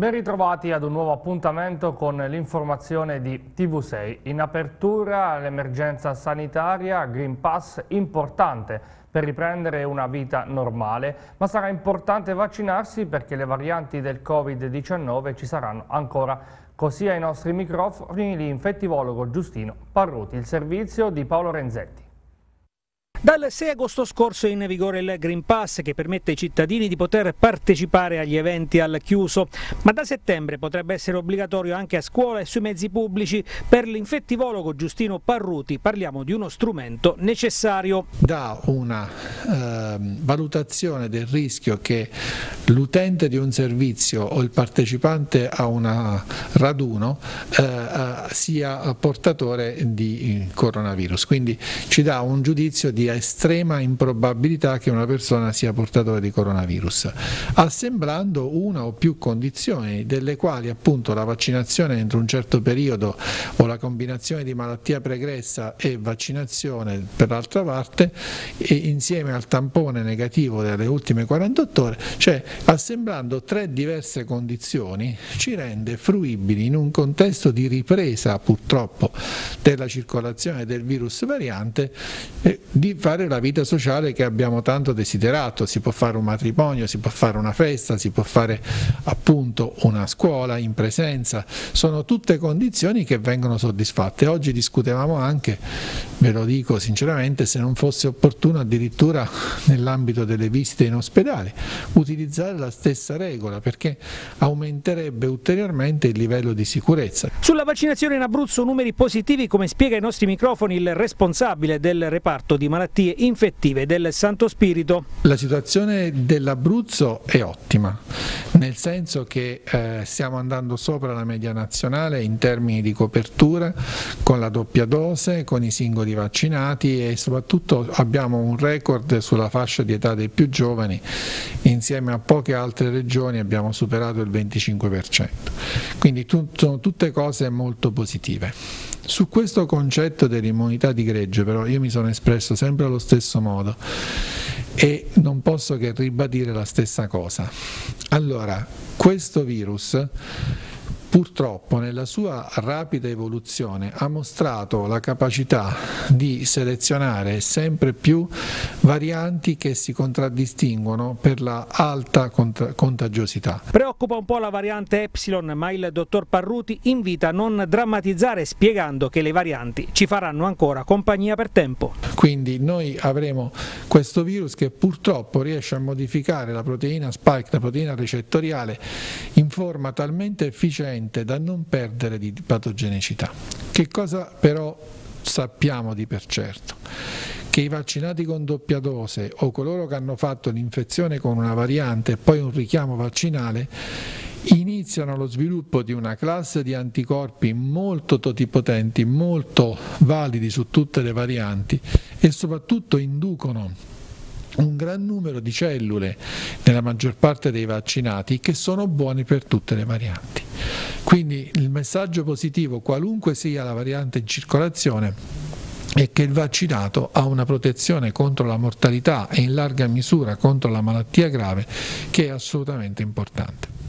Ben ritrovati ad un nuovo appuntamento con l'informazione di TV6. In apertura l'emergenza sanitaria, Green Pass importante per riprendere una vita normale, ma sarà importante vaccinarsi perché le varianti del Covid-19 ci saranno ancora. Così ai nostri microfoni l'infettivologo Giustino Parruti, il servizio di Paolo Renzetti. Dal 6 agosto scorso è in vigore il Green Pass che permette ai cittadini di poter partecipare agli eventi al chiuso, ma da settembre potrebbe essere obbligatorio anche a scuola e sui mezzi pubblici. Per l'infettivologo Giustino Parruti parliamo di uno strumento necessario. Da una eh, valutazione del rischio che l'utente di un servizio o il partecipante a un raduno eh, eh, sia portatore di coronavirus, quindi ci dà un giudizio di estrema improbabilità che una persona sia portatore di coronavirus, assemblando una o più condizioni delle quali appunto la vaccinazione entro un certo periodo o la combinazione di malattia pregressa e vaccinazione per l'altra parte e insieme al tampone negativo delle ultime 48 ore, cioè assemblando tre diverse condizioni ci rende fruibili in un contesto di ripresa purtroppo della circolazione del virus variante eh, di fare la vita sociale che abbiamo tanto desiderato, si può fare un matrimonio, si può fare una festa, si può fare appunto una scuola in presenza, sono tutte condizioni che vengono soddisfatte. Oggi discutevamo anche, ve lo dico sinceramente, se non fosse opportuno addirittura nell'ambito delle visite in ospedale utilizzare la stessa regola perché aumenterebbe ulteriormente il livello di sicurezza. Sulla vaccinazione in Abruzzo numeri positivi come spiega ai nostri microfoni il responsabile del reparto di malattie infettive del Santo Spirito. La situazione dell'Abruzzo è ottima, nel senso che eh, stiamo andando sopra la media nazionale in termini di copertura con la doppia dose, con i singoli vaccinati e soprattutto abbiamo un record sulla fascia di età dei più giovani, insieme a poche altre regioni abbiamo superato il 25%, quindi sono tutte cose molto positive. Su questo concetto dell'immunità di gregge però io mi sono espresso sempre allo stesso modo e non posso che ribadire la stessa cosa. Allora, questo virus purtroppo nella sua rapida evoluzione ha mostrato la capacità di selezionare sempre più varianti che si contraddistinguono per la alta contagiosità. Preoccupa un po' la variante Epsilon, ma il dottor Parruti invita a non drammatizzare spiegando che le varianti ci faranno ancora compagnia per tempo. Quindi noi avremo questo virus che purtroppo riesce a modificare la proteina spike, la proteina recettoriale in forma talmente efficiente sufficiente da non perdere di patogenicità. Che cosa però sappiamo di per certo? Che i vaccinati con doppia dose o coloro che hanno fatto l'infezione con una variante e poi un richiamo vaccinale iniziano lo sviluppo di una classe di anticorpi molto totipotenti, molto validi su tutte le varianti e soprattutto inducono un gran numero di cellule nella maggior parte dei vaccinati che sono buoni per tutte le varianti. Quindi il messaggio positivo, qualunque sia la variante in circolazione, è che il vaccinato ha una protezione contro la mortalità e in larga misura contro la malattia grave che è assolutamente importante.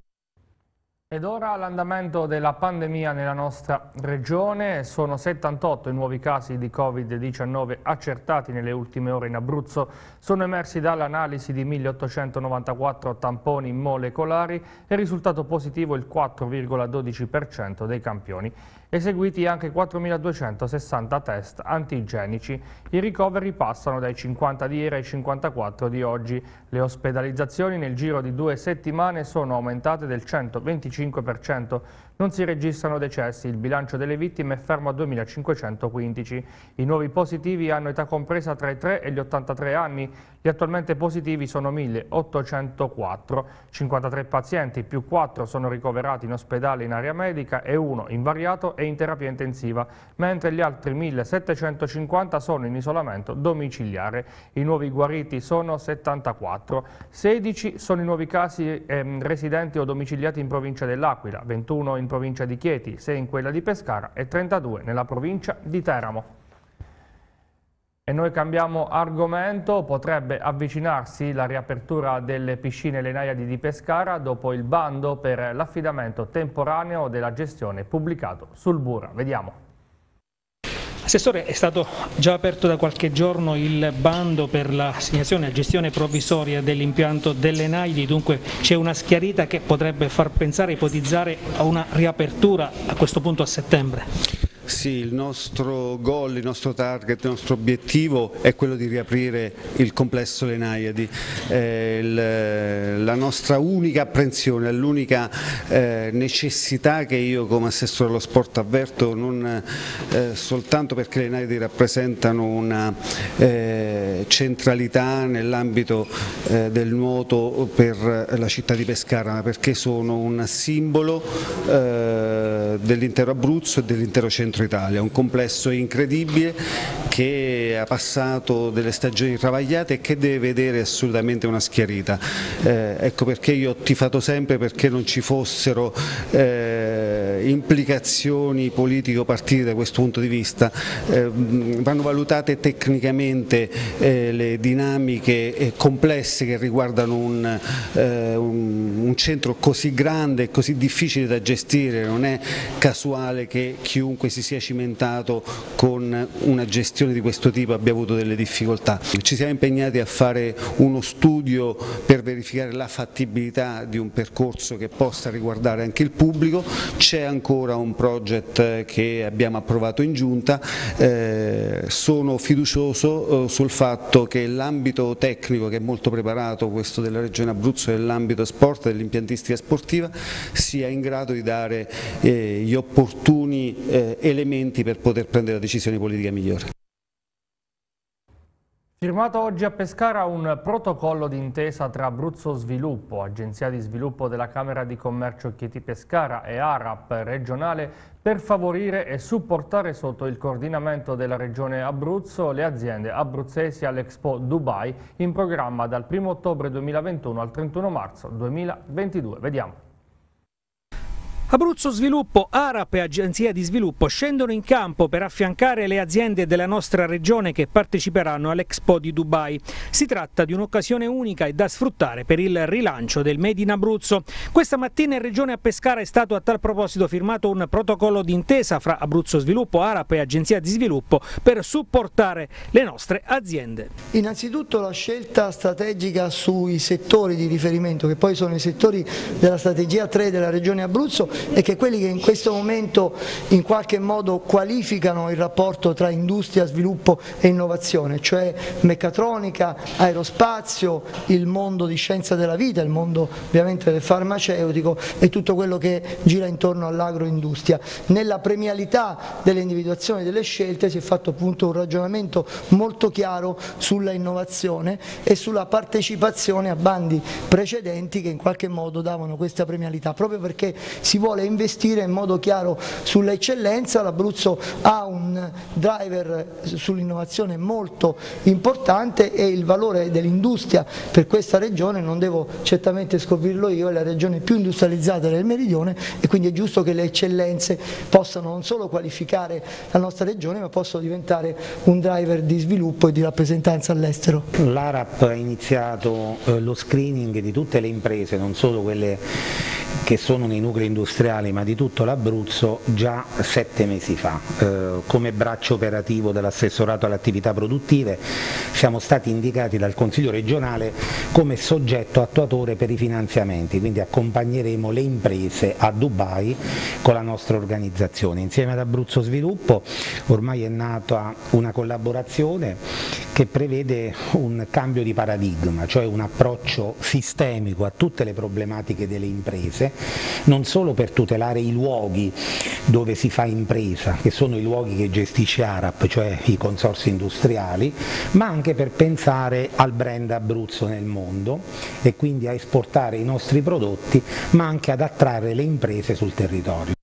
Ed ora l'andamento della pandemia nella nostra regione, sono 78 i nuovi casi di Covid-19 accertati nelle ultime ore in Abruzzo, sono emersi dall'analisi di 1894 tamponi molecolari e risultato positivo il 4,12% dei campioni eseguiti anche 4.260 test antigenici. I ricoveri passano dai 50 di ieri ai 54 di oggi. Le ospedalizzazioni nel giro di due settimane sono aumentate del 125%. Non si registrano decessi, il bilancio delle vittime è fermo a 2.515. I nuovi positivi hanno età compresa tra i 3 e gli 83 anni. Gli attualmente positivi sono 1.804. 53 pazienti più 4 sono ricoverati in ospedale in area medica e uno invariato e in terapia intensiva, mentre gli altri 1.750 sono in isolamento domiciliare. I nuovi guariti sono 74, 16 sono i nuovi casi eh, residenti o domiciliati in provincia dell'Aquila, 21 in provincia di Chieti, 6 in quella di Pescara e 32 nella provincia di Teramo. E noi cambiamo argomento, potrebbe avvicinarsi la riapertura delle piscine Lenaiadi di Pescara dopo il bando per l'affidamento temporaneo della gestione pubblicato sul Bura. Vediamo. Assessore, è stato già aperto da qualche giorno il bando per l'assegnazione a gestione provvisoria dell'impianto delle Naidi, dunque c'è una schiarita che potrebbe far pensare, ipotizzare a una riapertura a questo punto a settembre. Sì, il nostro goal, il nostro target, il nostro obiettivo è quello di riaprire il complesso Lenaiadi. Eh, la nostra unica apprensione, l'unica eh, necessità che io come assessore allo sport avverto non eh, soltanto perché le Lenaiadi rappresentano una eh, centralità nell'ambito del nuoto per la città di Pescara, ma perché sono un simbolo dell'intero Abruzzo e dell'intero centro Centro Italia, un complesso incredibile che ha passato delle stagioni travagliate e che deve vedere assolutamente una schiarita. Eh, ecco perché io ho tifato sempre perché non ci fossero eh, implicazioni politico-partite da questo punto di vista, eh, vanno valutate tecnicamente eh, le dinamiche eh, complesse che riguardano un, eh, un, un centro così grande e così difficile da gestire, non è casuale che chiunque si sia cimentato con una gestione di questo tipo abbia avuto delle difficoltà. Ci siamo impegnati a fare uno studio per verificare la fattibilità di un percorso che possa riguardare anche il pubblico, c'è ancora un project che abbiamo approvato in giunta, eh, sono fiducioso eh, sul fatto che l'ambito tecnico che è molto preparato, questo della Regione Abruzzo nell'ambito sport, dell'impiantistica sportiva, sia in grado di dare eh, gli opportuni eh, elementi per poter prendere la decisione politica migliore. Firmato oggi a Pescara un protocollo d'intesa tra Abruzzo Sviluppo, Agenzia di Sviluppo della Camera di Commercio Chieti Pescara e ARAP regionale per favorire e supportare sotto il coordinamento della Regione Abruzzo le aziende abruzzesi all'Expo Dubai in programma dal 1 ottobre 2021 al 31 marzo 2022. Vediamo. Abruzzo Sviluppo, ARAP e Agenzia di Sviluppo scendono in campo per affiancare le aziende della nostra regione che parteciperanno all'Expo di Dubai. Si tratta di un'occasione unica e da sfruttare per il rilancio del Made in Abruzzo. Questa mattina in regione a Pescara è stato a tal proposito firmato un protocollo d'intesa fra Abruzzo Sviluppo, ARAP e Agenzia di Sviluppo per supportare le nostre aziende. Innanzitutto la scelta strategica sui settori di riferimento, che poi sono i settori della strategia 3 della regione Abruzzo, e che quelli che in questo momento in qualche modo qualificano il rapporto tra industria, sviluppo e innovazione, cioè meccatronica, aerospazio, il mondo di scienza della vita, il mondo ovviamente del farmaceutico e tutto quello che gira intorno all'agroindustria. Nella premialità dell'individuazione delle scelte si è fatto appunto un ragionamento molto chiaro sulla innovazione e sulla partecipazione a bandi precedenti che in qualche modo davano questa premialità, proprio perché si vuole vuole investire in modo chiaro sull'eccellenza, l'Abruzzo ha un driver sull'innovazione molto importante e il valore dell'industria per questa regione, non devo certamente scoprirlo io, è la regione più industrializzata del meridione e quindi è giusto che le eccellenze possano non solo qualificare la nostra regione ma possano diventare un driver di sviluppo e di rappresentanza all'estero. L'ARAP ha iniziato eh, lo screening di tutte le imprese, non solo quelle che sono nei nuclei industriali ma di tutto l'Abruzzo già sette mesi fa. Eh, come braccio operativo dell'assessorato alle attività produttive siamo stati indicati dal Consiglio regionale come soggetto attuatore per i finanziamenti, quindi accompagneremo le imprese a Dubai con la nostra organizzazione. Insieme ad Abruzzo Sviluppo ormai è nata una collaborazione che prevede un cambio di paradigma, cioè un approccio sistemico a tutte le problematiche delle imprese, non solo per tutelare i luoghi dove si fa impresa, che sono i luoghi che gestisce ARAP, cioè i consorsi industriali, ma anche per pensare al brand Abruzzo nel mondo e quindi a esportare i nostri prodotti, ma anche ad attrarre le imprese sul territorio.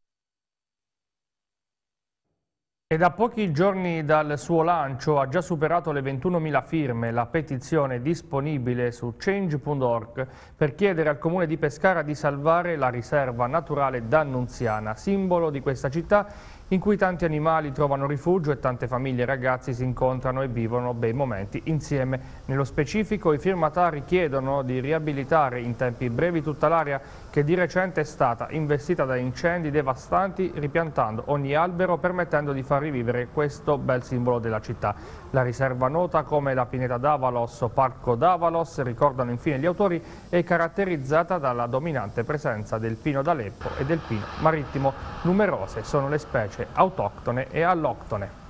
E da pochi giorni dal suo lancio ha già superato le 21.000 firme la petizione disponibile su change.org per chiedere al comune di Pescara di salvare la riserva naturale d'Annunziana, simbolo di questa città in cui tanti animali trovano rifugio e tante famiglie e ragazzi si incontrano e vivono bei momenti insieme. Nello specifico i firmatari chiedono di riabilitare in tempi brevi tutta l'area che di recente è stata investita da incendi devastanti ripiantando ogni albero permettendo di far rivivere questo bel simbolo della città. La riserva nota come la Pineta d'Avalos o Parco d'Avalos, ricordano infine gli autori, è caratterizzata dalla dominante presenza del pino d'Aleppo e del pino marittimo. Numerose sono le specie autoctone e alloctone.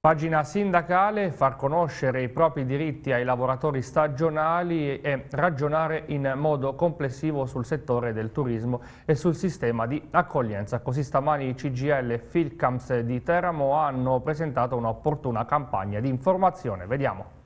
Pagina sindacale, far conoscere i propri diritti ai lavoratori stagionali e ragionare in modo complessivo sul settore del turismo e sul sistema di accoglienza. Così stamani i CGL e Filcams di Teramo hanno presentato un'opportuna campagna di informazione. Vediamo.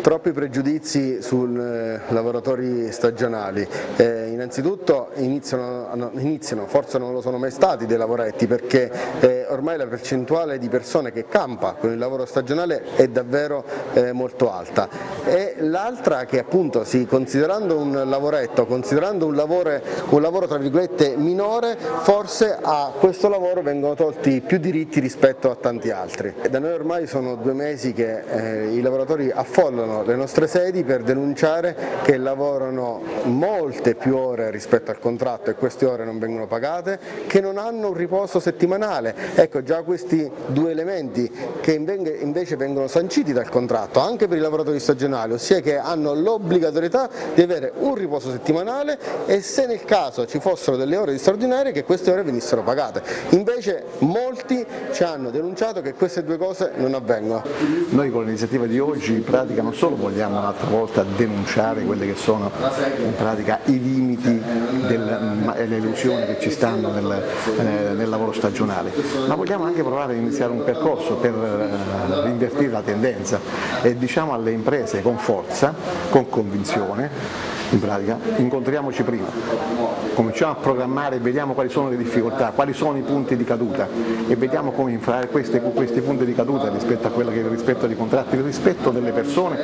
Troppi pregiudizi sui eh, lavoratori stagionali, eh, innanzitutto iniziano, iniziano, forse non lo sono mai stati dei lavoretti perché eh, ormai la percentuale di persone che campa con il lavoro stagionale è davvero eh, molto alta e l'altra che appunto sì, considerando un lavoretto, considerando un lavoro, un lavoro tra virgolette minore, forse a questo lavoro vengono tolti più diritti rispetto a tanti altri. Da noi ormai sono due mesi che eh, i lavoratori affollano le nostre sedi per denunciare che lavorano molte più ore rispetto al contratto e queste ore non vengono pagate, che non hanno un riposo settimanale. Ecco già questi due elementi che invece vengono sanciti dal contratto anche per i lavoratori stagionali, ossia che hanno l'obbligatorietà di avere un riposo settimanale e se nel caso ci fossero delle ore di straordinarie che queste ore venissero pagate. Invece molti ci hanno denunciato che queste due cose non avvengono. Noi con l'iniziativa di oggi in pratica non solo vogliamo un'altra volta denunciare quelli che sono in pratica i limiti e le illusioni che ci stanno nel, eh, nel, lavoro stagionale, ma vogliamo anche provare ad iniziare un percorso per eh, invertire la tendenza e diciamo alle imprese con forza, con convinzione, in pratica, incontriamoci prima, cominciamo a programmare e vediamo quali sono le difficoltà, quali sono i punti di caduta e vediamo come infrare questi, questi punti di caduta rispetto a quello che è il rispetto dei contratti, il rispetto delle persone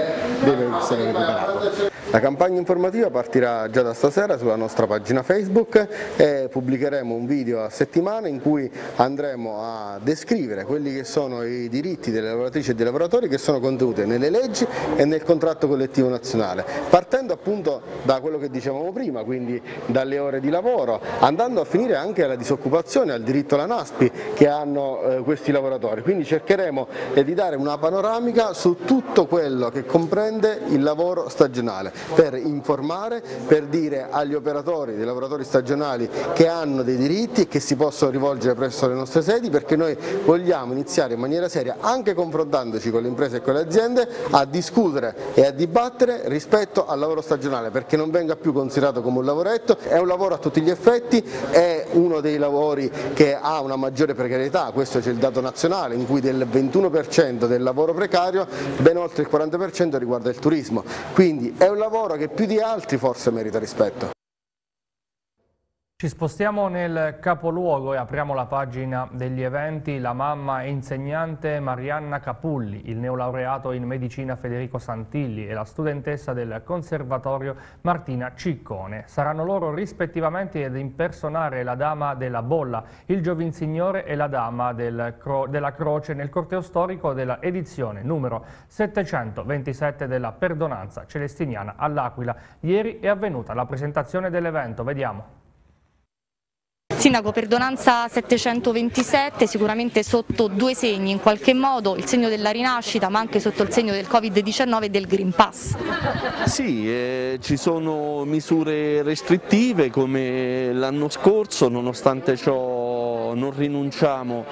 deve essere recuperato. La campagna informativa partirà già da stasera sulla nostra pagina Facebook e pubblicheremo un video a settimana in cui andremo a descrivere quelli che sono i diritti delle lavoratrici e dei lavoratori che sono contenuti nelle leggi e nel contratto collettivo nazionale, partendo appunto da quello che dicevamo prima, quindi dalle ore di lavoro, andando a finire anche alla disoccupazione, al diritto alla NASPI che hanno eh, questi lavoratori, quindi cercheremo di dare una panoramica su tutto quello che comprende il lavoro stagionale per informare, per dire agli operatori, dei lavoratori stagionali che hanno dei diritti e che si possono rivolgere presso le nostre sedi perché noi vogliamo iniziare in maniera seria, anche confrontandoci con le imprese e con le aziende, a discutere e a dibattere rispetto al lavoro stagionale perché non venga più considerato come un lavoretto, è un lavoro a tutti gli effetti, è uno dei lavori che ha una maggiore precarietà, questo c'è il dato nazionale in cui del 21% del lavoro precario ben oltre il 40% riguarda il turismo, quindi è un lavoro che più di altri forse merita rispetto. Ci spostiamo nel capoluogo e apriamo la pagina degli eventi. La mamma e insegnante Marianna Capulli, il neolaureato in medicina Federico Santilli e la studentessa del conservatorio Martina Ciccone. Saranno loro rispettivamente ad impersonare la dama della bolla, il giovinsignore e la dama del cro della croce nel corteo storico della edizione numero 727 della Perdonanza Celestiniana all'Aquila. Ieri è avvenuta la presentazione dell'evento. Vediamo. Sindaco, perdonanza 727 sicuramente sotto due segni, in qualche modo il segno della rinascita ma anche sotto il segno del Covid-19 e del Green Pass. Sì, eh, ci sono misure restrittive come l'anno scorso, nonostante ciò non rinunciamo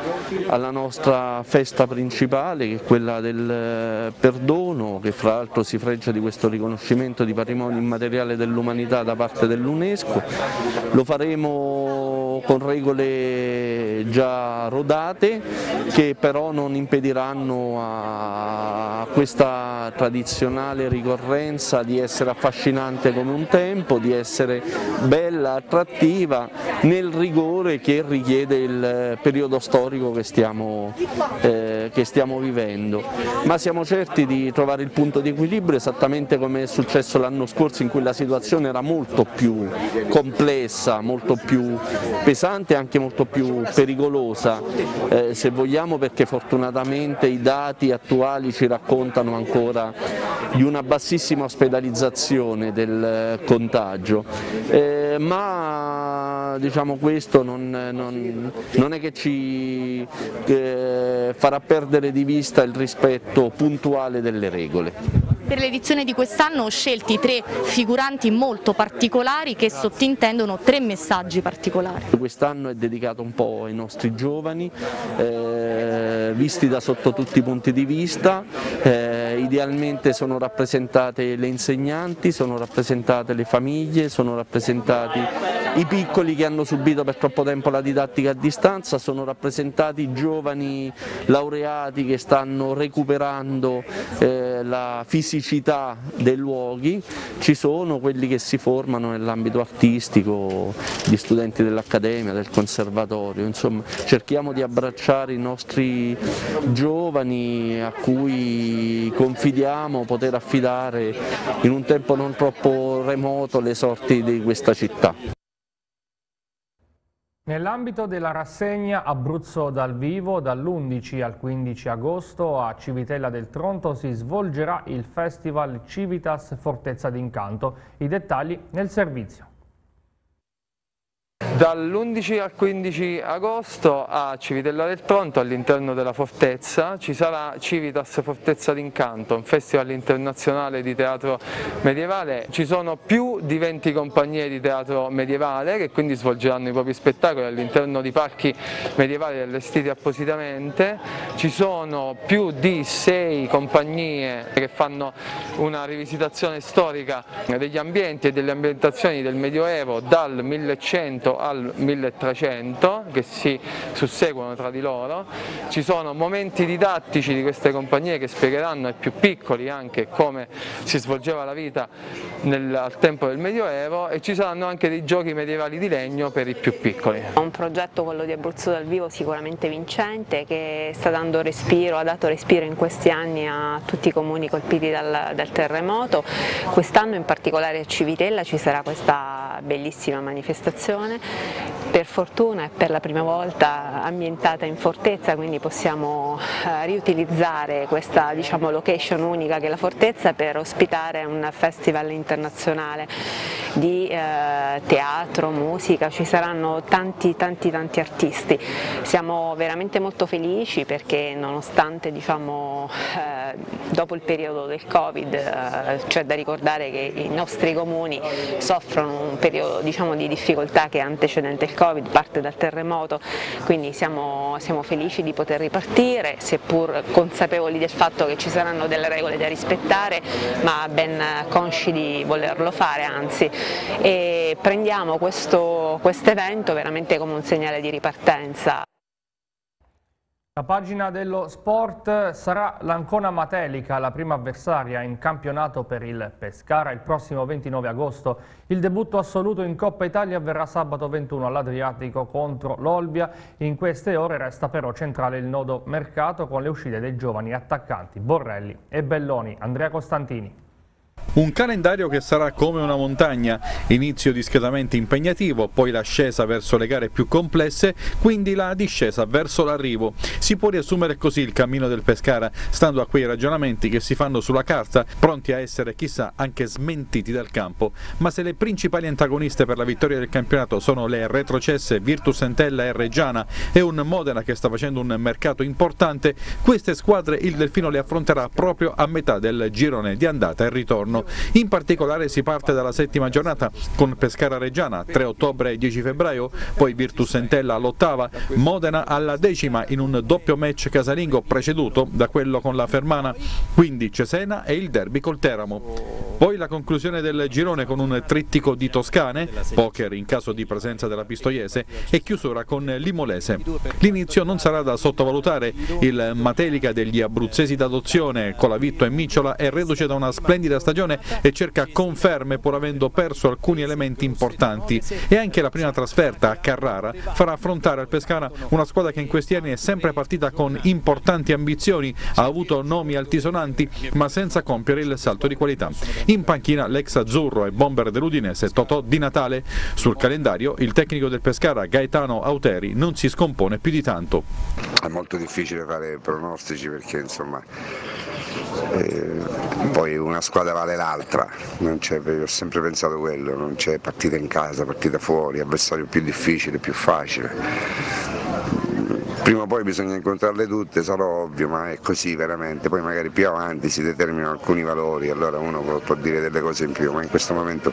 alla nostra festa principale che è quella del eh, perdono che fra l'altro si freggia di questo riconoscimento di patrimonio immateriale dell'umanità da parte dell'UNESCO, lo faremo con regole già rodate che però non impediranno a questa tradizionale ricorrenza di essere affascinante come un tempo, di essere bella, attrattiva nel rigore che richiede il del periodo storico che stiamo, eh, che stiamo vivendo, ma siamo certi di trovare il punto di equilibrio esattamente come è successo l'anno scorso in cui la situazione era molto più complessa, molto più pesante e anche molto più pericolosa, eh, se vogliamo perché fortunatamente i dati attuali ci raccontano ancora di una bassissima ospedalizzazione del contagio, eh, ma diciamo, questo non, non, non, è che ci eh, farà perdere di vista il rispetto puntuale delle regole. Per l'edizione di quest'anno ho scelti tre figuranti molto particolari che sottintendono tre messaggi particolari. Quest'anno è dedicato un po' ai nostri giovani, eh, visti da sotto tutti i punti di vista, eh, idealmente sono rappresentate le insegnanti, sono rappresentate le famiglie, sono rappresentati i piccoli che hanno subito per troppo tempo la didattica a distanza, sono rappresentati giovani laureati che stanno recuperando eh, la fisicità dei luoghi, ci sono quelli che si formano nell'ambito artistico, gli studenti dell'Accademia, del Conservatorio, insomma cerchiamo di abbracciare i nostri giovani a cui confidiamo poter affidare in un tempo non troppo remoto le sorti di questa città. Nell'ambito della rassegna Abruzzo dal vivo, dall'11 al 15 agosto a Civitella del Tronto si svolgerà il Festival Civitas Fortezza d'Incanto. I dettagli nel servizio. Dall'11 al 15 agosto a Civitella del Tronto, all'interno della fortezza, ci sarà Civitas Fortezza d'Incanto, un festival internazionale di teatro medievale. Ci sono più di 20 compagnie di teatro medievale che quindi svolgeranno i propri spettacoli all'interno di parchi medievali allestiti appositamente. Ci sono più di 6 compagnie che fanno una rivisitazione storica degli ambienti e delle ambientazioni del Medioevo dal 1100 al al 1300 che si susseguono tra di loro, ci sono momenti didattici di queste compagnie che spiegheranno ai più piccoli anche come si svolgeva la vita nel, al tempo del Medioevo e ci saranno anche dei giochi medievali di legno per i più piccoli. Un progetto quello di Abruzzo dal vivo sicuramente vincente che sta dando respiro, ha dato respiro in questi anni a tutti i comuni colpiti dal, dal terremoto, quest'anno in particolare a Civitella ci sarà questa bellissima manifestazione per fortuna è per la prima volta ambientata in fortezza, quindi possiamo eh, riutilizzare questa diciamo, location unica che è la fortezza per ospitare un festival internazionale di eh, teatro, musica, ci saranno tanti tanti tanti artisti. Siamo veramente molto felici perché nonostante diciamo, eh, dopo il periodo del Covid eh, c'è da ricordare che i nostri comuni soffrono un periodo diciamo, di difficoltà che antecedente il Covid, parte dal terremoto, quindi siamo, siamo felici di poter ripartire, seppur consapevoli del fatto che ci saranno delle regole da rispettare, ma ben consci di volerlo fare, anzi, e prendiamo questo quest evento veramente come un segnale di ripartenza. La pagina dello sport sarà l'Ancona Matelica, la prima avversaria in campionato per il Pescara il prossimo 29 agosto. Il debutto assoluto in Coppa Italia avverrà sabato 21 all'Adriatico contro l'Olbia. In queste ore resta però centrale il nodo mercato con le uscite dei giovani attaccanti Borrelli e Belloni. Andrea Costantini. Un calendario che sarà come una montagna, inizio discretamente impegnativo, poi l'ascesa verso le gare più complesse, quindi la discesa verso l'arrivo. Si può riassumere così il cammino del Pescara, stando a quei ragionamenti che si fanno sulla carta, pronti a essere chissà anche smentiti dal campo. Ma se le principali antagoniste per la vittoria del campionato sono le retrocesse Virtus Entella e Reggiana e un Modena che sta facendo un mercato importante, queste squadre il Delfino le affronterà proprio a metà del girone di andata e ritorno. In particolare si parte dalla settima giornata con Pescara Reggiana 3 ottobre e 10 febbraio, poi Virtus Entella all'ottava, Modena alla decima in un doppio match casalingo preceduto da quello con la Fermana, quindi Cesena e il derby col Teramo. Poi la conclusione del girone con un trittico di Toscane, poker in caso di presenza della Pistoiese e chiusura con l'Imolese. L'inizio non sarà da sottovalutare, il Matelica degli abruzzesi d'adozione con la Vitto e Micciola è reduce da una splendida stagione stagione e cerca conferme pur avendo perso alcuni elementi importanti e anche la prima trasferta a Carrara farà affrontare al Pescara una squadra che in questi anni è sempre partita con importanti ambizioni, ha avuto nomi altisonanti ma senza compiere il salto di qualità. In panchina l'ex azzurro e bomber dell'Udinese Totò Di Natale. Sul calendario il tecnico del Pescara Gaetano Auteri non si scompone più di tanto. È molto difficile fare pronostici perché insomma eh, poi una squadra vale l'altra, ho sempre pensato quello, non c'è partita in casa, partita fuori, avversario più difficile, più facile. Prima o poi bisogna incontrarle tutte, sarà ovvio, ma è così veramente, poi magari più avanti si determinano alcuni valori, allora uno può dire delle cose in più, ma in questo momento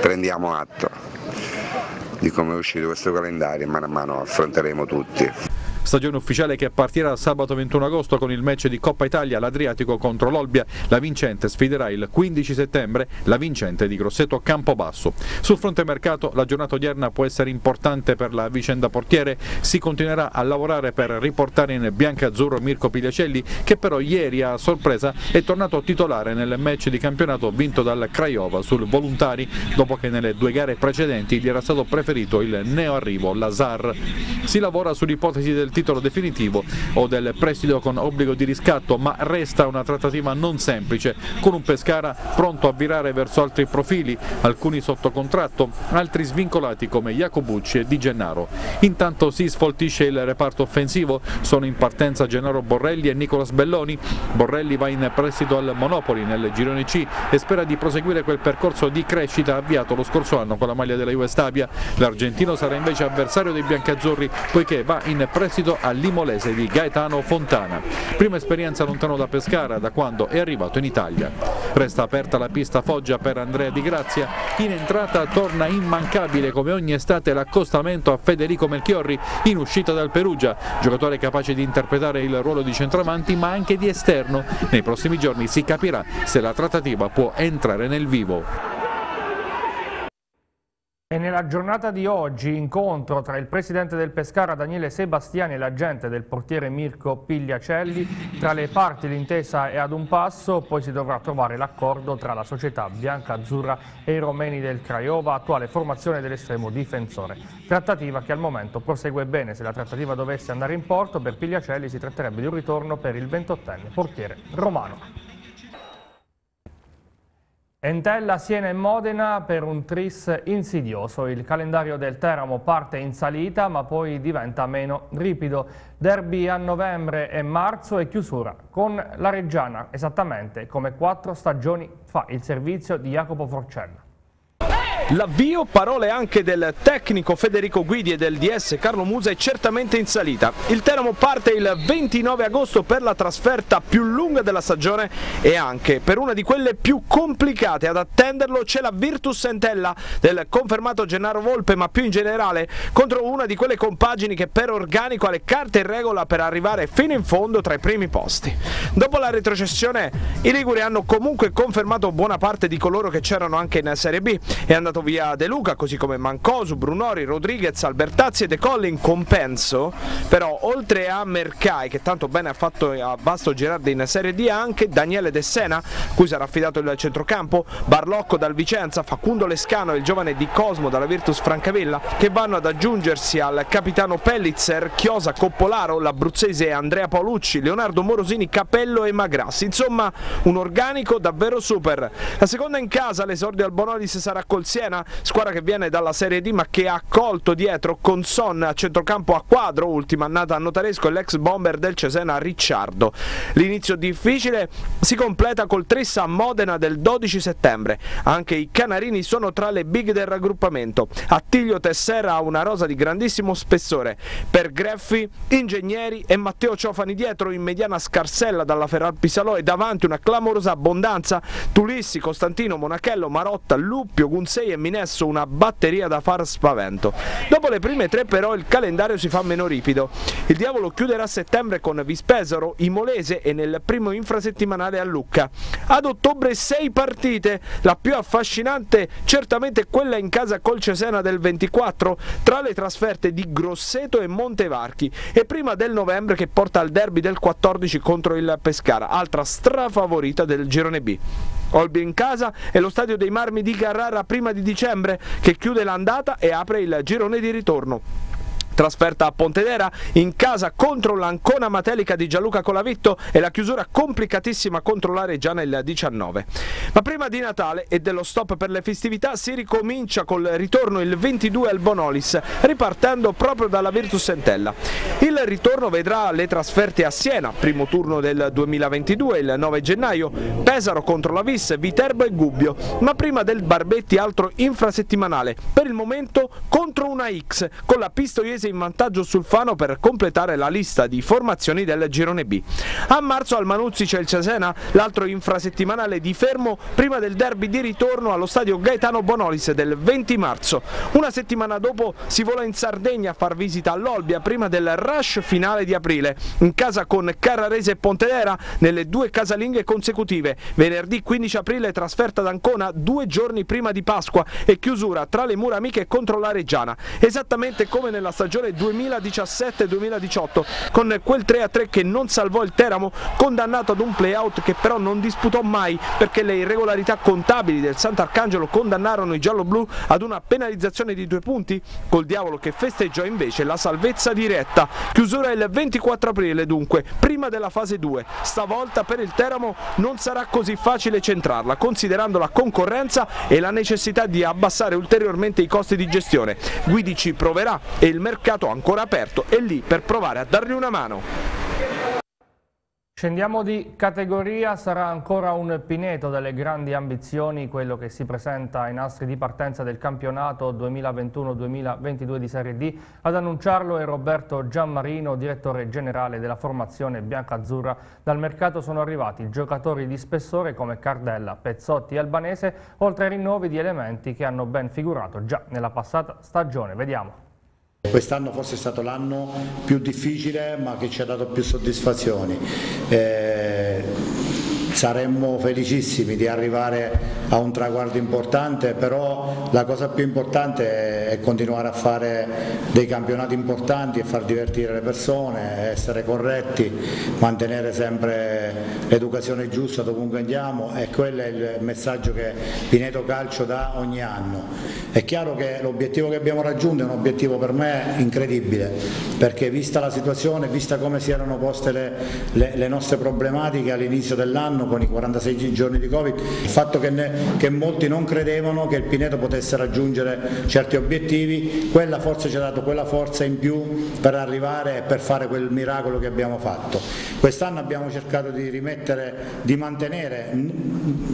prendiamo atto di come è uscito questo calendario e mano a mano affronteremo tutti. Stagione ufficiale che partirà sabato 21 agosto con il match di Coppa Italia l'Adriatico contro l'Olbia. La vincente sfiderà il 15 settembre la vincente di Grosseto Campobasso. Sul fronte mercato la giornata odierna può essere importante per la vicenda portiere. Si continuerà a lavorare per riportare in bianca-azzurro Mirko Pigliacelli che però ieri a sorpresa è tornato titolare nel match di campionato vinto dal Craiova sul Volontari dopo che nelle due gare precedenti gli era stato preferito il neoarrivo Lazar. Si lavora sull'ipotesi del titolo definitivo o del prestito con obbligo di riscatto, ma resta una trattativa non semplice, con un Pescara pronto a virare verso altri profili, alcuni sotto contratto, altri svincolati come Jacobucci e Di Gennaro. Intanto si sfoltisce il reparto offensivo, sono in partenza Gennaro Borrelli e Nicolas Belloni. Borrelli va in prestito al Monopoli nel girone C e spera di proseguire quel percorso di crescita avviato lo scorso anno con la maglia della Juve Stabia. L'argentino sarà invece avversario dei biancazzurri poiché va in prestito prestito all'Imolese di Gaetano Fontana. Prima esperienza lontano da Pescara da quando è arrivato in Italia. Resta aperta la pista Foggia per Andrea Di Grazia. In entrata torna immancabile come ogni estate l'accostamento a Federico Melchiorri in uscita dal Perugia, giocatore capace di interpretare il ruolo di centravanti ma anche di esterno. Nei prossimi giorni si capirà se la trattativa può entrare nel vivo. E nella giornata di oggi incontro tra il presidente del Pescara Daniele Sebastiani e l'agente del portiere Mirko Pigliacelli. Tra le parti l'intesa è ad un passo, poi si dovrà trovare l'accordo tra la società bianca-azzurra e i romeni del Craiova, attuale formazione dell'estremo difensore. Trattativa che al momento prosegue bene. Se la trattativa dovesse andare in porto, per Pigliacelli si tratterebbe di un ritorno per il 28enne portiere romano. Entella, Siena e Modena per un tris insidioso. Il calendario del Teramo parte in salita ma poi diventa meno ripido. Derby a novembre e marzo e chiusura con la Reggiana, esattamente come quattro stagioni fa il servizio di Jacopo Forcella. L'avvio, parole anche del tecnico Federico Guidi e del DS Carlo Musa è certamente in salita. Il Teramo parte il 29 agosto per la trasferta più lunga della stagione e anche per una di quelle più complicate. Ad attenderlo c'è la Virtus Entella del confermato Gennaro Volpe, ma più in generale contro una di quelle compagini che per organico ha le carte in regola per arrivare fino in fondo tra i primi posti. Dopo la retrocessione i Liguri hanno comunque confermato buona parte di coloro che c'erano anche in Serie B. È andato andato via De Luca, così come Mancosu, Brunori, Rodriguez, Albertazzi e De Colle in compenso, però oltre a Mercai che tanto bene ha fatto a Basto Gerardi in Serie D anche Daniele De Sena, cui sarà affidato il centrocampo, Barlocco dal Vicenza, Facundo Lescano e il giovane Di Cosmo dalla Virtus Francavilla che vanno ad aggiungersi al capitano Pellitzer, Chiosa Coppolaro, l'abruzzese Andrea Paolucci, Leonardo Morosini, Capello e Magrassi, insomma un organico davvero super. La seconda in casa, l'esordio al Bonolis sarà col Siena Siena, squadra che viene dalla Serie D ma che ha colto dietro con Son a centrocampo a quadro, ultima annata a Notaresco e l'ex bomber del Cesena Ricciardo. L'inizio difficile si completa col Trissa a Modena del 12 settembre. Anche i Canarini sono tra le big del raggruppamento. Attilio Tessera ha una rosa di grandissimo spessore. Per Greffi, Ingegneri e Matteo Ciofani dietro in mediana scarsella dalla Ferrar Pisalò e davanti una clamorosa abbondanza Tulissi, Costantino, Monachello, Marotta, Luppio, Gunsei e Minesso una batteria da far spavento. Dopo le prime tre però il calendario si fa meno ripido. Il Diavolo chiuderà a settembre con Vispesaro, Imolese e nel primo infrasettimanale a Lucca. Ad ottobre sei partite, la più affascinante certamente quella in casa col Cesena del 24, tra le trasferte di Grosseto e Montevarchi e prima del novembre che porta al derby del 14 contro il Pescara, altra strafavorita del girone B. Olbia in casa e lo stadio dei Marmi di Carrara prima di dicembre che chiude l'andata e apre il girone di ritorno. Trasferta a Pontedera in casa contro l'Ancona Matelica di Gianluca Colavitto e la chiusura complicatissima contro la Reggiana il 19. Ma prima di Natale e dello stop per le festività si ricomincia col ritorno il 22 al Bonolis, ripartendo proprio dalla Virtus Entella. Il ritorno vedrà le trasferte a Siena, primo turno del 2022 il 9 gennaio, Pesaro contro la Vis, Viterbo e Gubbio, ma prima del Barbetti altro infrasettimanale, per il momento contro una X, con la pistoiese Udinese in vantaggio sul Fano per completare la lista di formazioni del girone B. A marzo al Manuzzi c'è il Cesena, l'altro infrasettimanale di fermo prima del derby di ritorno allo stadio Gaetano Bonolis del 20 marzo. Una settimana dopo si vola in Sardegna a far visita all'Olbia prima del rush finale di aprile, in casa con Carrarese e Pontedera nelle due casalinghe consecutive. Venerdì 15 aprile trasferta ad Ancona due giorni prima di Pasqua e chiusura tra le mura amiche contro la Reggiana. Esattamente come nella stagione stagione 2017-2018 con quel 3-3 che non salvò il Teramo condannato ad un playout che però non disputò mai perché le irregolarità contabili del Sant'Arcangelo condannarono i giallo-blu ad una penalizzazione di due punti col diavolo che festeggiò invece la salvezza diretta. Chiusura il 24 aprile dunque, prima della fase 2. Stavolta per il Teramo non sarà così facile centrarla considerando la concorrenza e la necessità di abbassare ulteriormente i costi di gestione. Guidi ci proverà e il mercato mercato ancora aperto è lì per provare a dargli una mano. Scendiamo di categoria, sarà ancora un Pineto delle grandi ambizioni, quello che si presenta ai nastri di partenza del campionato 2021-2022 di Serie D. Ad annunciarlo è Roberto Giammarino, direttore generale della formazione bianca-azzurra. Dal mercato sono arrivati giocatori di spessore come Cardella, Pezzotti e Albanese, oltre ai rinnovi di elementi che hanno ben figurato già nella passata stagione. Vediamo. Quest'anno forse è stato l'anno più difficile ma che ci ha dato più soddisfazioni. Eh, saremmo felicissimi di arrivare a un traguardo importante, però la cosa più importante è continuare a fare dei campionati importanti e far divertire le persone, essere corretti, mantenere sempre l'educazione giusta dovunque andiamo e quello è il messaggio che Pineto Calcio dà ogni anno. È chiaro che l'obiettivo che abbiamo raggiunto è un obiettivo per me incredibile, perché vista la situazione, vista come si erano poste le, le, le nostre problematiche all'inizio dell'anno, anno con i 46 giorni di Covid, il fatto che, ne, che, molti non credevano che il Pineto potesse raggiungere certi obiettivi, quella forse ci ha dato quella forza in più per arrivare e per fare quel miracolo che abbiamo fatto. Quest'anno abbiamo cercato di rimettere, di mantenere,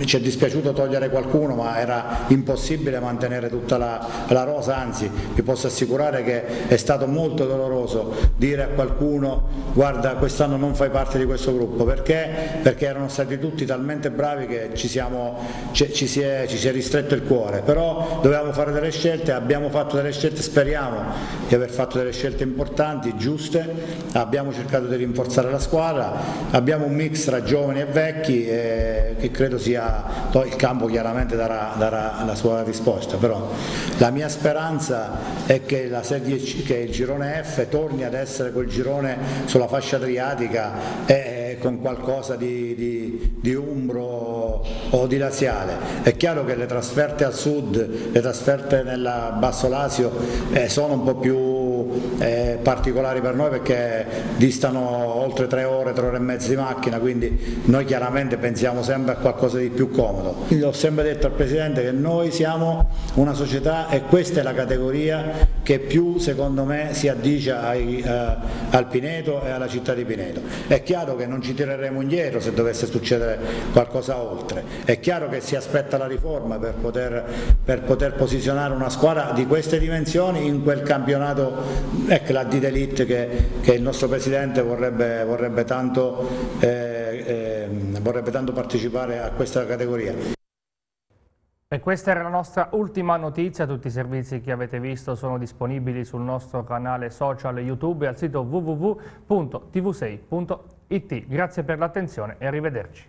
ci è dispiaciuto togliere qualcuno ma era impossibile mantenere tutta la, la rosa, anzi vi posso assicurare che è stato molto doloroso dire a qualcuno guarda quest'anno non fai parte di questo gruppo, perché? Perché erano stati tutti talmente bravi che ci, siamo, ci, ci, si è, ci, si è, ristretto il cuore, però dovevamo fare delle scelte, abbiamo fatto delle scelte, speriamo di aver fatto delle scelte importanti, giuste, abbiamo cercato di rinforzare la squadra, abbiamo un mix tra giovani e vecchi e che credo sia, il campo chiaramente darà, darà la sua risposta, però la mia speranza è che, la serie, che il girone F torni ad essere quel girone sulla fascia adriatica e con qualcosa di, di di Umbro o di Laziale. È chiaro che le trasferte al sud, le trasferte nel Basso Lazio eh, sono un po' più eh, particolari per noi perché distano oltre tre ore, tre ore e mezza di macchina, quindi noi chiaramente pensiamo sempre a qualcosa di più comodo. Io ho sempre detto al Presidente che noi siamo una società e questa è la categoria che più secondo me si addice ai, eh, al Pineto e alla città di Pineto. È chiaro che non ci tireremo indietro se dovesse succedere qualcosa oltre, è chiaro che si aspetta la riforma per poter, per poter posizionare una squadra di queste dimensioni in quel campionato, ecco la Did Elite che, che il nostro Presidente vorrebbe, vorrebbe, tanto, eh, eh, vorrebbe tanto partecipare a questa categoria. E questa era la nostra ultima notizia, tutti i servizi che avete visto sono disponibili sul nostro canale social YouTube e al sito www.tv6.it. Grazie per l'attenzione e arrivederci.